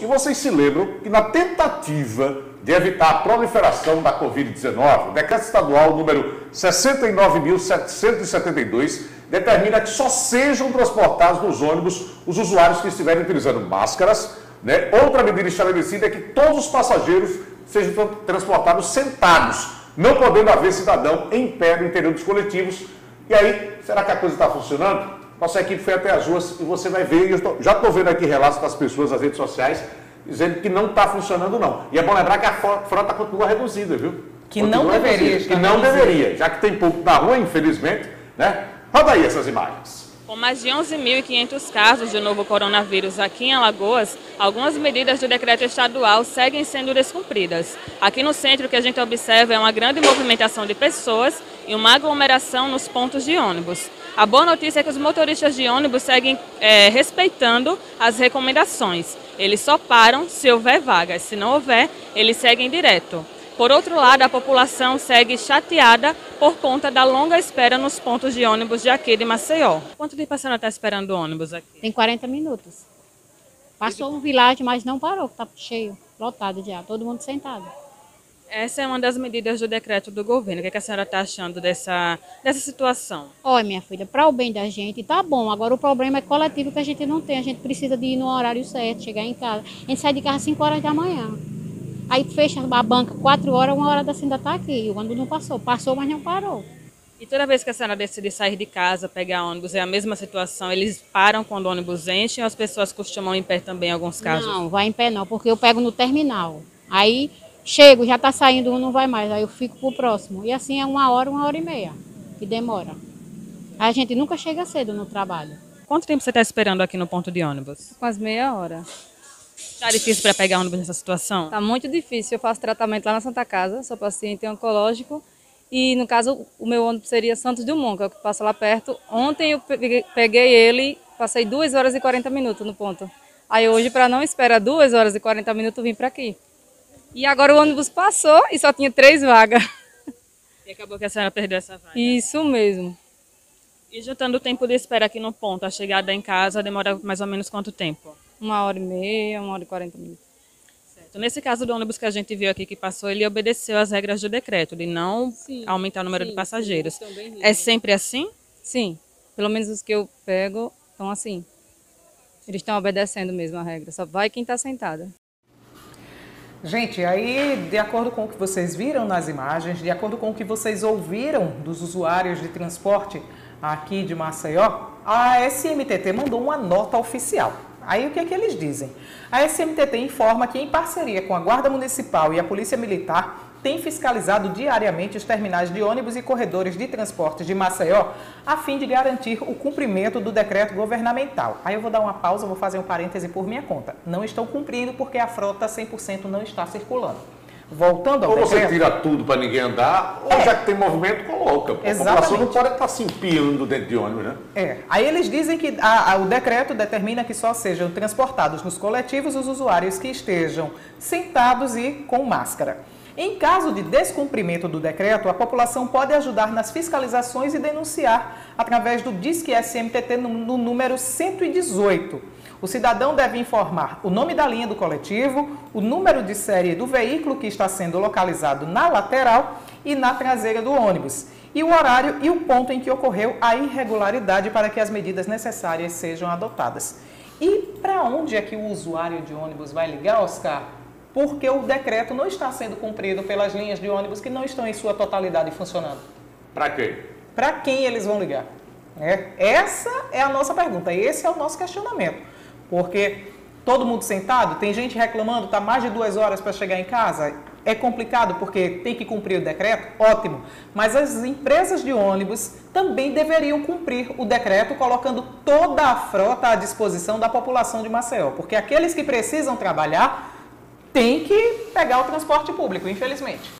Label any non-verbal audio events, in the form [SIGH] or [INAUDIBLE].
E vocês se lembram que na tentativa de evitar a proliferação da Covid-19, o decreto estadual número 69.772 determina que só sejam transportados nos ônibus os usuários que estiverem utilizando máscaras. Né? Outra medida estabelecida é que todos os passageiros sejam transportados sentados, não podendo haver cidadão em pé no interior dos coletivos. E aí, será que a coisa está funcionando? Nossa equipe foi até as ruas e você vai ver, eu tô, já estou vendo aqui relatos das pessoas nas redes sociais dizendo que não está funcionando não. E é bom lembrar que a frota continua reduzida, viu? Que continua não deveria Que não deveria, já que tem pouco na rua, infelizmente, né? Roda aí essas imagens. Com mais de 11.500 casos de novo coronavírus aqui em Alagoas, algumas medidas do decreto estadual seguem sendo descumpridas. Aqui no centro, o que a gente observa é uma grande movimentação de pessoas e uma aglomeração nos pontos de ônibus. A boa notícia é que os motoristas de ônibus seguem é, respeitando as recomendações. Eles só param se houver vagas, se não houver, eles seguem direto. Por outro lado, a população segue chateada por conta da longa espera nos pontos de ônibus de aqui de Maceió. Quanto tempo a senhora está esperando o ônibus aqui? Tem 40 minutos. Passou um vilagem, mas não parou, está cheio, lotado já, todo mundo sentado. Essa é uma das medidas do decreto do governo. O que, é que a senhora está achando dessa, dessa situação? Olha, minha filha, para o bem da gente, tá bom. Agora o problema é coletivo que a gente não tem. A gente precisa de ir no horário certo, chegar em casa. A gente sai de casa às 5 horas da manhã. Aí fecha a banca 4 horas, uma hora da ainda está aqui. O ônibus não passou. Passou, mas não parou. E toda vez que a senhora decide sair de casa, pegar ônibus, é a mesma situação? Eles param quando o ônibus enche ou as pessoas costumam ir em pé também em alguns casos? Não, vai em pé não, porque eu pego no terminal. Aí Chego, já está saindo um, não vai mais. Aí eu fico pro próximo. E assim é uma hora, uma hora e meia que demora. A gente nunca chega cedo no trabalho. Quanto tempo você está esperando aqui no ponto de ônibus? Quase meia hora. Está difícil para pegar ônibus nessa situação? Está muito difícil. Eu faço tratamento lá na Santa Casa, sou paciente oncológico. E no caso, o meu ônibus seria Santos Dumont, que é o que passa lá perto. Ontem eu peguei ele, passei 2 horas e 40 minutos no ponto. Aí hoje, para não esperar 2 horas e 40 minutos, vim para aqui. E agora o ônibus passou e só tinha três vagas. [LAUGHS] E acabou que a senhora perdeu essa vaga. Isso mesmo. E juntando o tempo de espera aqui no ponto, a chegada em casa demora mais ou menos quanto tempo? Uma hora e meia, uma hora e quarenta minutos. Certo. Nesse caso do ônibus que a gente viu aqui que passou, ele obedeceu às regras do decreto, de não sim, aumentar o número sim, de passageiros. Sim, é sempre assim? Sim. Pelo menos os que eu pego estão assim. Eles estão obedecendo mesmo a regra. Só vai quem está sentado. Gente, aí, de acordo com o que vocês viram nas imagens, de acordo com o que vocês ouviram dos usuários de transporte aqui de Maceió, a SMTT mandou uma nota oficial. Aí o que é que eles dizem? A SMTT informa que, em parceria com a Guarda Municipal e a Polícia Militar, tem fiscalizado diariamente os terminais de ônibus e corredores de transportes de Maceió, a fim de garantir o cumprimento do decreto governamental. Aí eu vou dar uma pausa, vou fazer um parêntese por minha conta. Não estão cumprindo porque a frota 100% não está circulando. Voltando ao ou decreto... você tira tudo para ninguém andar, ou é. já que tem movimento, coloca. A população não pode estar se empiando dentro de ônibus, né? É. Aí eles dizem que a, a, o decreto determina que só sejam transportados nos coletivos os usuários que estejam sentados e com máscara. Em caso de descumprimento do decreto, a população pode ajudar nas fiscalizações e denunciar através do Disque SMTT no número 118. O cidadão deve informar o nome da linha do coletivo, o número de série do veículo que está sendo localizado na lateral e na traseira do ônibus, e o horário e o ponto em que ocorreu a irregularidade para que as medidas necessárias sejam adotadas. E para onde é que o usuário de ônibus vai ligar, Oscar? porque o decreto não está sendo cumprido pelas linhas de ônibus que não estão em sua totalidade funcionando. Para quê? Para quem eles vão ligar? É, essa é a nossa pergunta, esse é o nosso questionamento. Porque todo mundo sentado, tem gente reclamando, está mais de duas horas para chegar em casa, é complicado porque tem que cumprir o decreto? Ótimo. Mas as empresas de ônibus também deveriam cumprir o decreto, colocando toda a frota à disposição da população de Maceió. Porque aqueles que precisam trabalhar tem que pegar o transporte público, infelizmente.